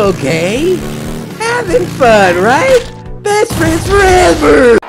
okay? Having fun, right? Best friends forever!